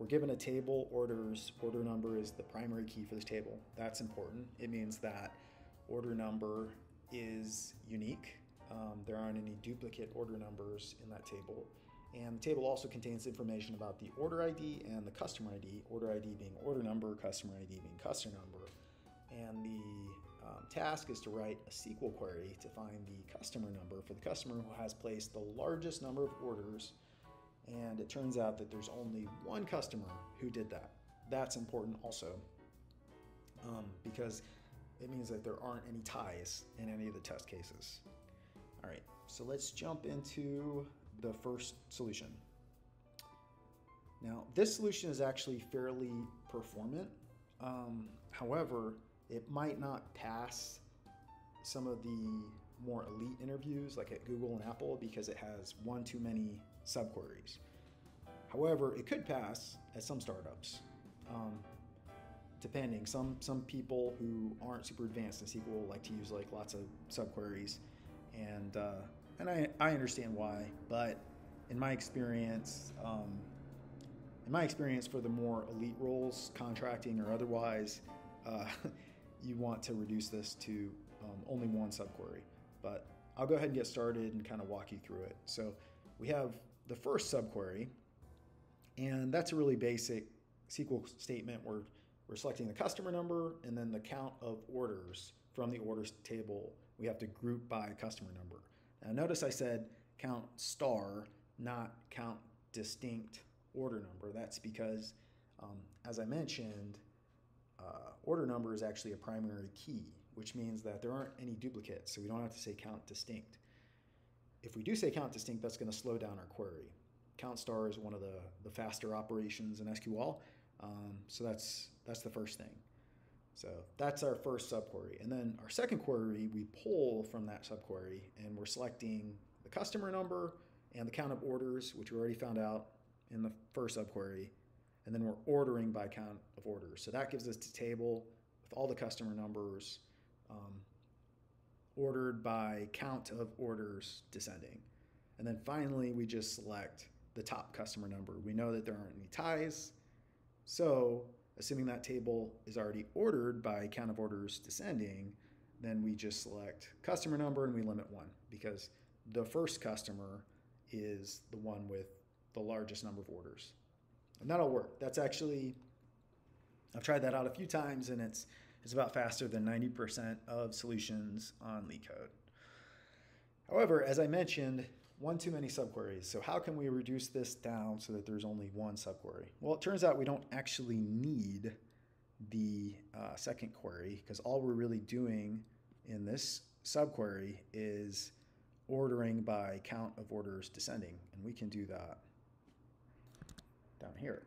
we're given a table, orders, order number is the primary key for this table. That's important. It means that order number is unique. Um, there aren't any duplicate order numbers in that table. And the table also contains information about the order ID and the customer ID, order ID being order number, customer ID being customer number. And the um, task is to write a SQL query to find the customer number for the customer who has placed the largest number of orders. And it turns out that there's only one customer who did that. That's important also um, because it means that there aren't any ties in any of the test cases. All right, so let's jump into the first solution. Now, this solution is actually fairly performant. Um, however, it might not pass some of the more elite interviews like at Google and Apple because it has one too many subqueries. However, it could pass at some startups. Um, depending, some some people who aren't super advanced in SQL like to use like lots of subqueries, and uh, and I, I understand why, but in my experience, um, in my experience for the more elite roles, contracting or otherwise, uh, you want to reduce this to um, only one subquery. But I'll go ahead and get started and kind of walk you through it. So we have the first subquery, and that's a really basic SQL statement where we're selecting the customer number and then the count of orders from the orders table. We have to group by customer number. Now notice I said count star, not count distinct order number. That's because, um, as I mentioned, uh, order number is actually a primary key, which means that there aren't any duplicates, so we don't have to say count distinct. If we do say count distinct, that's going to slow down our query. Count star is one of the, the faster operations in SQL, um, so that's, that's the first thing. So that's our first subquery. And then our second query, we pull from that subquery and we're selecting the customer number and the count of orders, which we already found out in the first subquery. And then we're ordering by count of orders. So that gives us a table with all the customer numbers um, ordered by count of orders descending. And then finally, we just select the top customer number. We know that there aren't any ties. So assuming that table is already ordered by count of orders descending, then we just select customer number and we limit one because the first customer is the one with the largest number of orders. And that'll work. That's actually, I've tried that out a few times and it's, it's about faster than 90% of solutions on LeetCode. However, as I mentioned, one too many subqueries. So how can we reduce this down so that there's only one subquery? Well, it turns out we don't actually need the uh, second query because all we're really doing in this subquery is ordering by count of orders descending. And we can do that down here.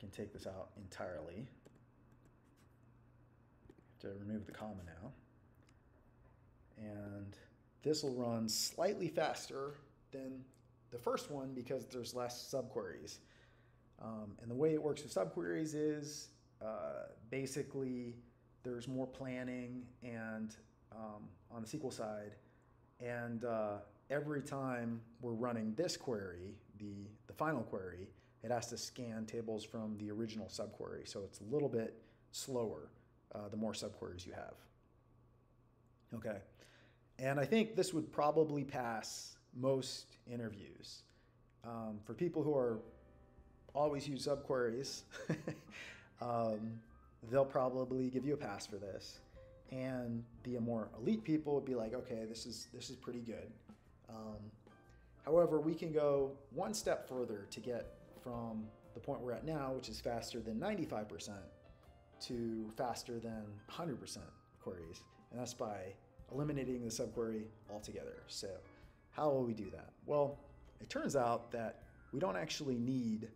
So can take this out entirely. To remove the comma now and this will run slightly faster than the first one because there's less subqueries. Um, and the way it works with subqueries is uh, basically there's more planning and um, on the SQL side, and uh, every time we're running this query, the the final query, it has to scan tables from the original subquery. So it's a little bit slower uh, the more subqueries you have. Okay. And I think this would probably pass most interviews. Um, for people who are always use subqueries, um, they'll probably give you a pass for this. And the more elite people would be like, okay, this is this is pretty good. Um, however, we can go one step further to get from the point we're at now, which is faster than 95%, to faster than 100% queries. And that's by eliminating the subquery altogether. So how will we do that? Well, it turns out that we don't actually need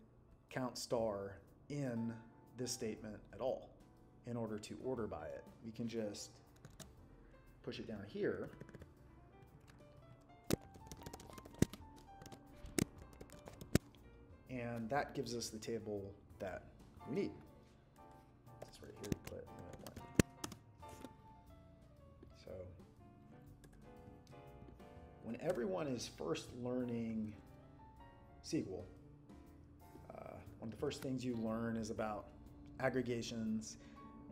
count star in this statement at all in order to order by it. We can just push it down here. And that gives us the table that we need. It's right here, but everyone is first learning SQL, uh, one of the first things you learn is about aggregations,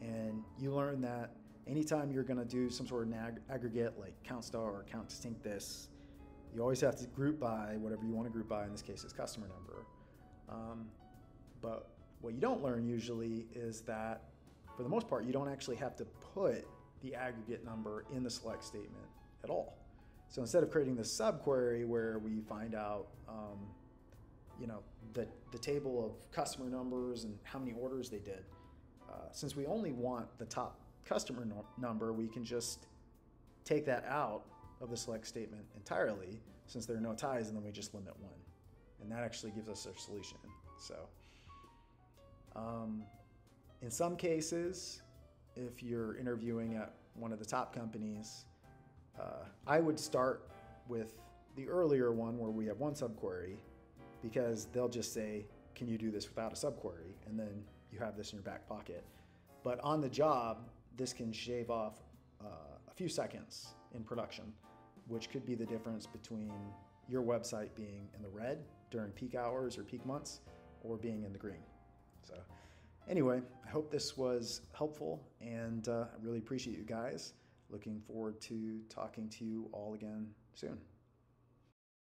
and you learn that anytime you're going to do some sort of ag- aggregate like count star or count distinct this, you always have to group by whatever you want to group by. In this case, is customer number. Um, but what you don't learn usually is that, for the most part, you don't actually have to put the aggregate number in the select statement at all. So instead of creating this subquery where we find out, um, you know, the, the table of customer numbers and how many orders they did, uh, since we only want the top customer no- number, we can just take that out of the select statement entirely since there are no ties and then we just limit one. And that actually gives us our solution. So um, in some cases, if you're interviewing at one of the top companies, uh, I would start with the earlier one where we have one subquery because they'll just say, Can you do this without a subquery? And then you have this in your back pocket. But on the job, this can shave off uh, a few seconds in production, which could be the difference between your website being in the red during peak hours or peak months or being in the green. So, anyway, I hope this was helpful and uh, I really appreciate you guys. Looking forward to talking to you all again soon.